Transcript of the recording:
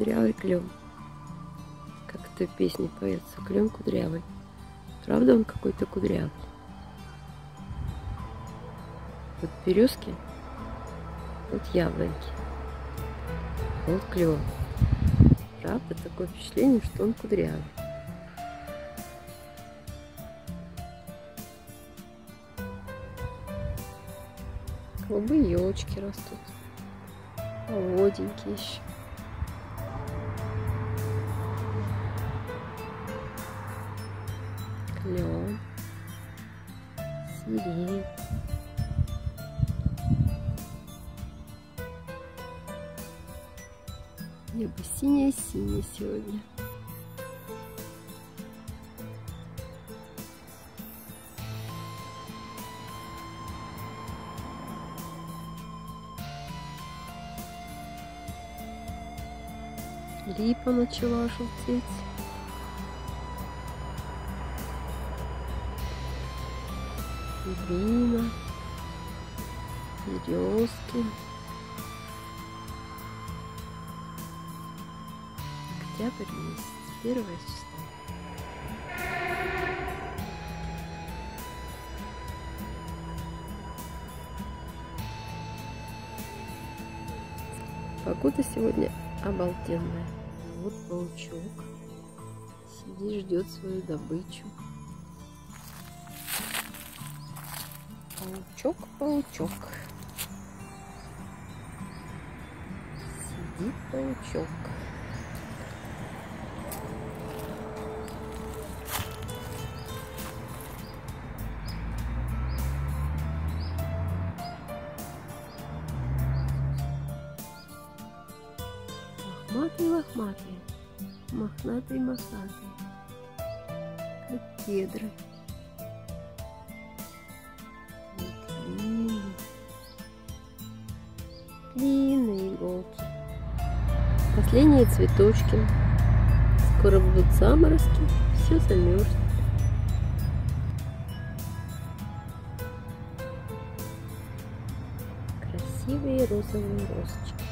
кудрявый клен. Как в той песне поется, клен кудрявый. Правда он какой-то кудрявый. Вот березки, вот яблоньки, вот клен. Правда, такое впечатление, что он кудрявый. Голубые елочки растут. Молоденькие еще. Клен. Сирень. Небо синее-синее сегодня. Липа начала желтеть. Рябина, березки. Октябрь месяц, первое число. Погода сегодня обалденная. Вот паучок. Сидит, ждет свою добычу. Паучок, паучок. Сидит паучок. Лохматый-лохматый, мохнатый-мохнатый, как кедры. Длинные иголки. Последние цветочки. Скоро будут заморозки, все замерзнет. Красивые розовые розочки.